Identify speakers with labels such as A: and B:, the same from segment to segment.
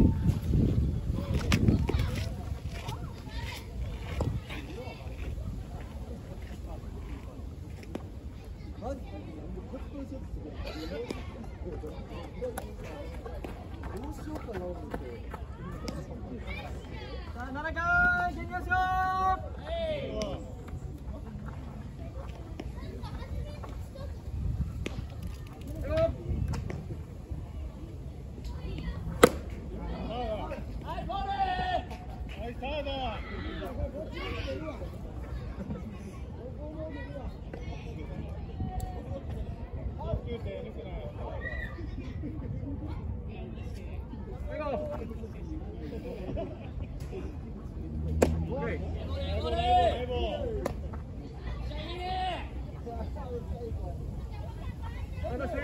A: どうしようかな。Thank you.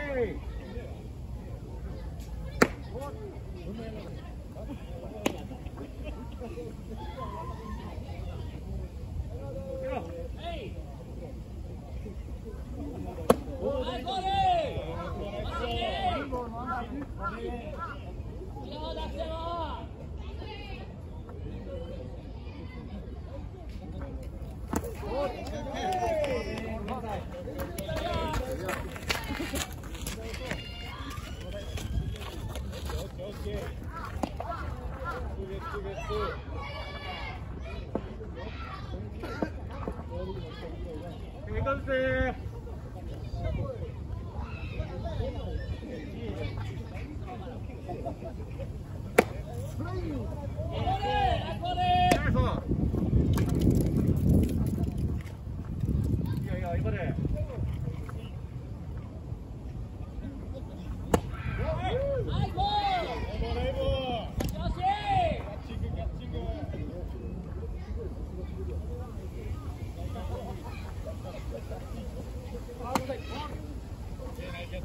A: Thank you.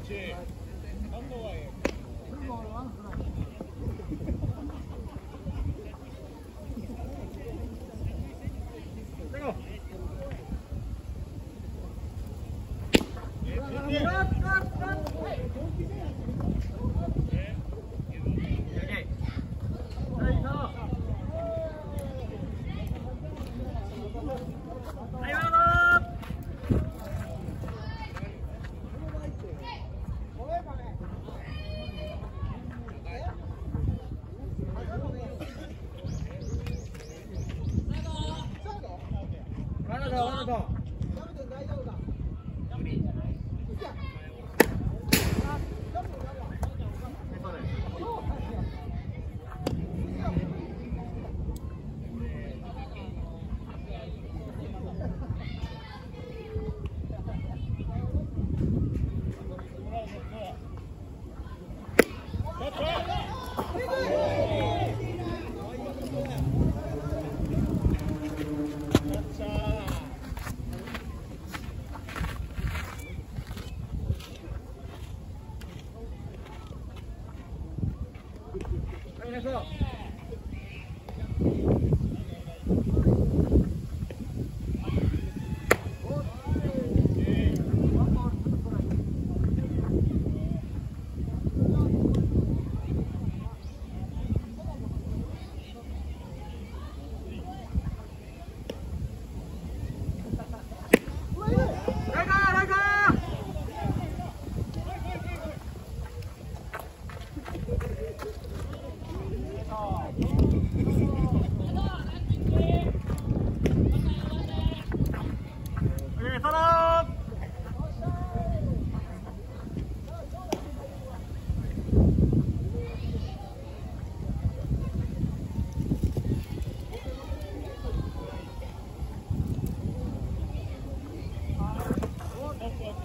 A: I'm going. var ya. Kırma 我知道。Vanessa.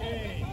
A: Hey.